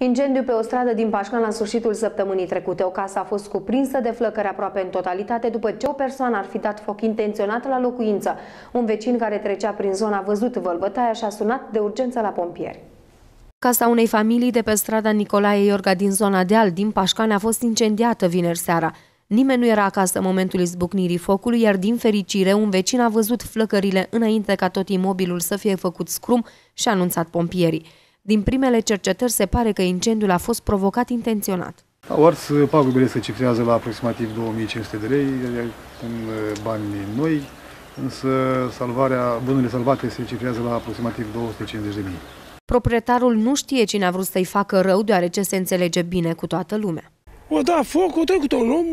Incendiu pe o stradă din Pașcan la sfârșitul săptămânii trecute. O casă a fost cuprinsă de flăcări aproape în totalitate după ce o persoană ar fi dat foc intenționat la locuință. Un vecin care trecea prin zona a văzut vălbătaia și a sunat de urgență la pompieri. Casa unei familii de pe strada Nicolae Iorga din zona Deal, din Pașcane, a fost incendiată vineri seara. Nimeni nu era acasă în momentul izbucnirii focului, iar din fericire un vecin a văzut flăcările înainte ca tot imobilul să fie făcut scrum și a anunțat pompierii. Din primele cercetări se pare că incendiul a fost provocat intenționat. Au ars pagubele se cifrează la aproximativ 2500 de lei în bani noi, însă salvarea, bunurile salvate se cifrează la aproximativ 250 de mii. Proprietarul nu știe cine a vrut să-i facă rău, deoarece se înțelege bine cu toată lumea. O da foc, o trecut un om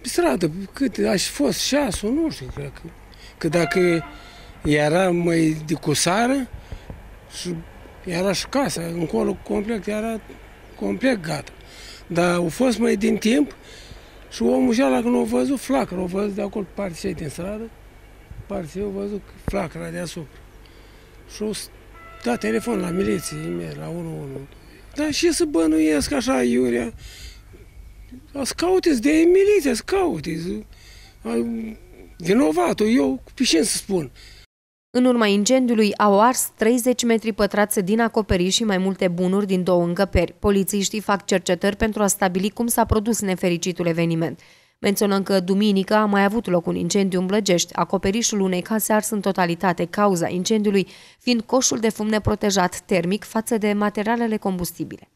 pe stradă, cât aș fost șasul, nu știu, cred că. Că dacă era mai de cusară și era și casa, încolo complet, era complet gata. Dar au fost mai din timp și omul și ăla când a văzut flacără, a văzut de acolo partea din stradă, partea a văzut flacăra deasupra. Și a dat telefon la miliție, la 112. Dar și să bănuiesc așa, Iurea, să cauteți de miliție, să cauteți. Vinovatul, eu, pe ce să spun? În urma incendiului au ars 30 metri pătrați din acoperiș și mai multe bunuri din două încăperi. Polițiștii fac cercetări pentru a stabili cum s-a produs nefericitul eveniment. Menționăm că duminică a mai avut loc un incendiu în Blăgești, acoperișul unei case ars în totalitate, cauza incendiului fiind coșul de fum neprotejat termic față de materialele combustibile.